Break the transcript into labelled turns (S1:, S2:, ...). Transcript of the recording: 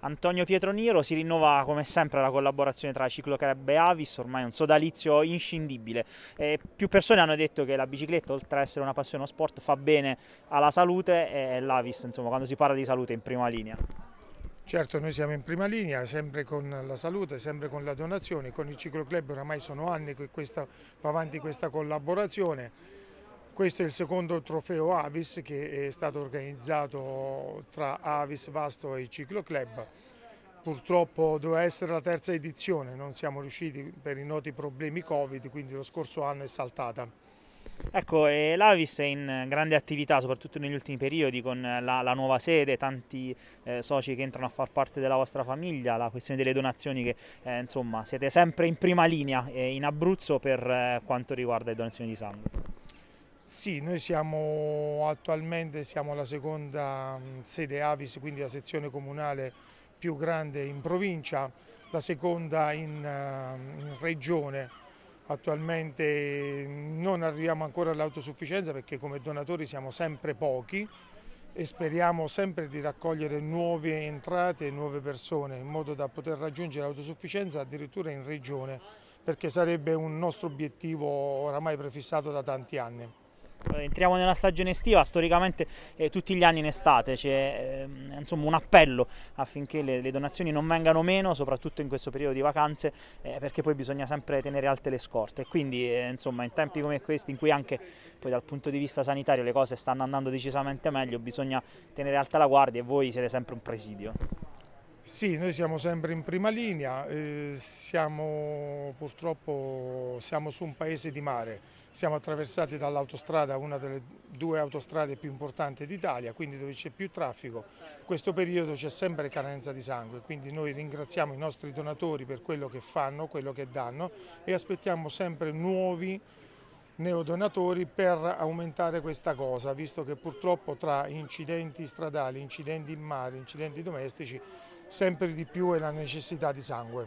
S1: Antonio Pietroniro si rinnova come sempre la collaborazione tra Ciclo Club e Avis, ormai un sodalizio inscindibile. E più persone hanno detto che la bicicletta, oltre ad essere una passione, uno sport, fa bene alla salute e l'Avis, insomma, quando si parla di salute è in prima linea.
S2: Certo, noi siamo in prima linea, sempre con la salute, sempre con la donazione, con il Ciclo Club oramai sono anni che questa, va avanti questa collaborazione. Questo è il secondo trofeo Avis che è stato organizzato tra Avis Vasto e Ciclo Club. Purtroppo doveva essere la terza edizione, non siamo riusciti per i noti problemi Covid, quindi lo scorso anno è saltata.
S1: Ecco, l'Avis è in grande attività, soprattutto negli ultimi periodi, con la, la nuova sede, tanti eh, soci che entrano a far parte della vostra famiglia, la questione delle donazioni che eh, insomma siete sempre in prima linea eh, in Abruzzo per eh, quanto riguarda le donazioni di sangue.
S2: Sì, noi siamo attualmente siamo la seconda sede Avis, quindi la sezione comunale più grande in provincia, la seconda in, in regione. Attualmente non arriviamo ancora all'autosufficienza perché come donatori siamo sempre pochi e speriamo sempre di raccogliere nuove entrate e nuove persone in modo da poter raggiungere l'autosufficienza addirittura in regione perché sarebbe un nostro obiettivo oramai prefissato da tanti anni.
S1: Eh, entriamo nella stagione estiva, storicamente eh, tutti gli anni in estate c'è eh, un appello affinché le, le, donazioni non vengano meno, soprattutto in questo periodo di vacanze, eh, perché poi bisogna sempre tenere alte le scorte. Quindi eh, insomma, in tempi come questi, in cui anche poi dal punto di vista sanitario le cose stanno andando decisamente meglio, bisogna tenere alta la guardia e voi siete sempre un presidio.
S2: Sì, noi siamo sempre in prima linea, eh, siamo, purtroppo siamo su un paese di mare, siamo attraversati dall'autostrada, una delle due autostrade più importanti d'Italia, quindi dove c'è più traffico. In questo periodo c'è sempre carenza di sangue, quindi noi ringraziamo i nostri donatori per quello che fanno, quello che danno e aspettiamo sempre nuovi neodonatori per aumentare questa cosa, visto che purtroppo tra incidenti stradali, incidenti in mare, incidenti domestici sempre di più è la necessità di sangue.